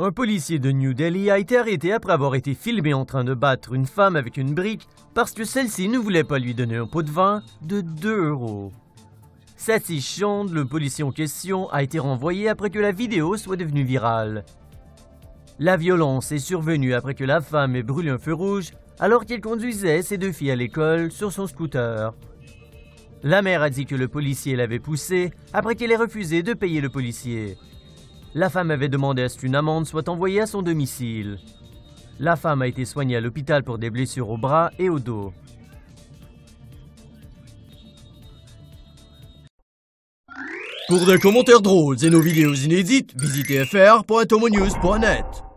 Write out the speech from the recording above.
Un policier de New Delhi a été arrêté après avoir été filmé en train de battre une femme avec une brique parce que celle-ci ne voulait pas lui donner un pot de vin de 2 euros. Satish Chand, le policier en question, a été renvoyé après que la vidéo soit devenue virale. La violence est survenue après que la femme ait brûlé un feu rouge alors qu'elle conduisait ses deux filles à l'école sur son scooter. La mère a dit que le policier l'avait poussée après qu'elle ait refusé de payer le policier. La femme avait demandé à ce qu'une amende soit envoyée à son domicile. La femme a été soignée à l'hôpital pour des blessures au bras et au dos. Pour des commentaires drôles et nos vidéos inédites, visitez fr.tomonews.net.